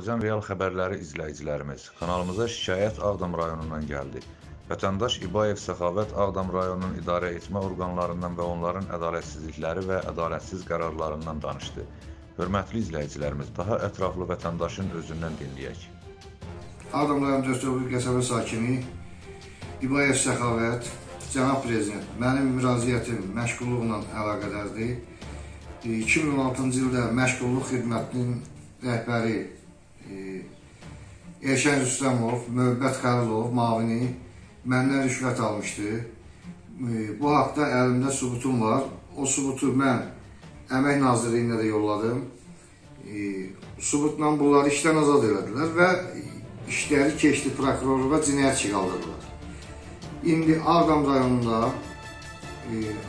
Azərbaycan Real xəbərləri izləyicilərimiz, kanalımıza şikayət Ağdam rayonundan gəldi. Vətəndaş İbayev Səxavət Ağdam rayonunun idarə etmə orqanlarından və onların ədalətsizlikləri və ədalətsiz qərarlarından danışdı. Hörmətli izləyicilərimiz, daha ətraflı vətəndaşın özündən dinləyək. Ağdam rayon Döstəbül qəsəbə sakini İbayev Səxavət, cənab prezident, mənim müraciətim məşğulluqla əlaqədardır. 2016-cı ildə məşğulluq xidmətinin rəhbəri Erşən Rüstəmov, Möhbət Xəlilov, mavini məndən rüşvət almışdı. Bu haqda əlimdə sübutum var. O sübutu mən Əmək Nazirliyinə də yolladım. Sübutla bunları işdən azad elədilər və işləri keçdi prokurorluğa cinayət qaldırdılar. İndi Ağdam rayonunda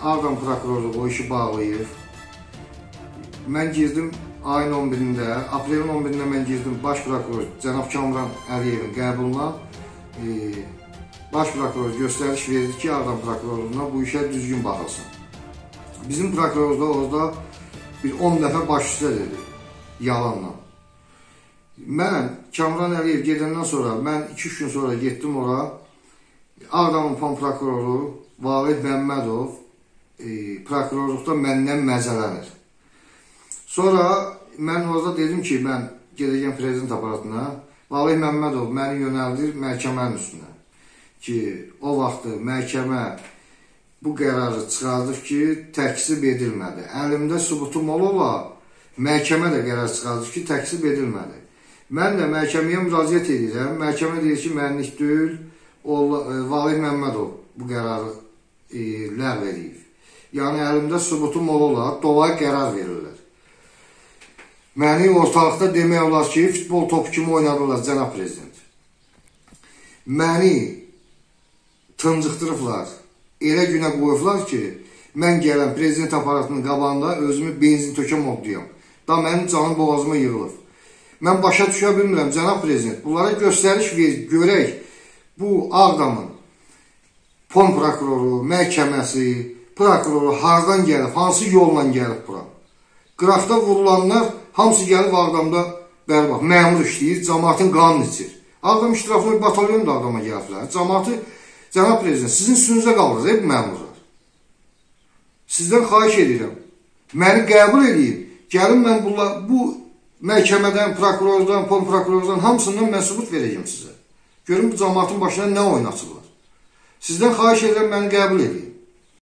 Ağdam prokurorluğu o işi bağlayıb. Mən girdim ayın 11-də, aprelin 11-də mən girdim baş prokuror cənab Kamran Əliyevin qəbuluna. E, baş prokuror göstəriş verdi ki, Ağdam prokurorluğuna bu işə düzgün baxılsın. Bizim prokurorda orada bir 10 dəfə baş üstə dedi, yalanla. Mən Kamran Əliyev gedəndən sonra, mən 2-3 gün sonra getdim ora. Ağdamın pam prokuroru Valid Məmmədov e, prokurorluqda məndən məzələnir. Sonra mən orada dedim ki, mən gedəcəm prezident aparatına. Valih Məmmədov məni yönəldir məhkəmənin üstünə. Ki, o vaxtı məhkəmə bu qərarı çıxardır ki, təksib edilmədi. Əlimdə sübutum ola məhkəmə də qərar çıxardır ki, təksib edilmədi. Mən də məhkəməyə müraciət edirəm. Məhkəmə deyir ki, mənlik deyil. O, e, Valih Məmmədov bu qərarı e, ləğv edib. Yəni əlimdə sübutum ola dolayı qərar verirlər. Məni ortalıqda demək olar ki, futbol topu kimi oynadırlar cənab prezident. Məni tıncıqdırıblar, elə günə qoyublar ki, mən gələn prezident aparatının qabağında özümü benzin tökəm odluyam. Da mənim canım boğazıma yığılıb. Mən başa düşə bilmirəm, cənab prezident, bunlara göstəriş ver, görək bu Ağdamın pon prokuroru, məhkəməsi, prokuroru hardan gəlib, hansı yolla gəlib bura. Qıraqda vurulanlar hamısı gəlib Ağdamda bəli bax, məmur işləyir, cəmaatın qanını içir. Ağdam iştiraflı batalyon da Ağdama gəliblər. Cəmaatı, cənab prezident, sizin üstünüzə qalır bu məmurlar. Sizdən xahiş edirəm, məni qəbul edin, gəlin mən bunlar, bu məhkəmədən, prokurordan, pol prokurordan hamısından mən sübut verəcəm sizə. Görün bu cəmaatın başına nə oynaçırlar. Sizdən xahiş edirəm, məni qəbul edin.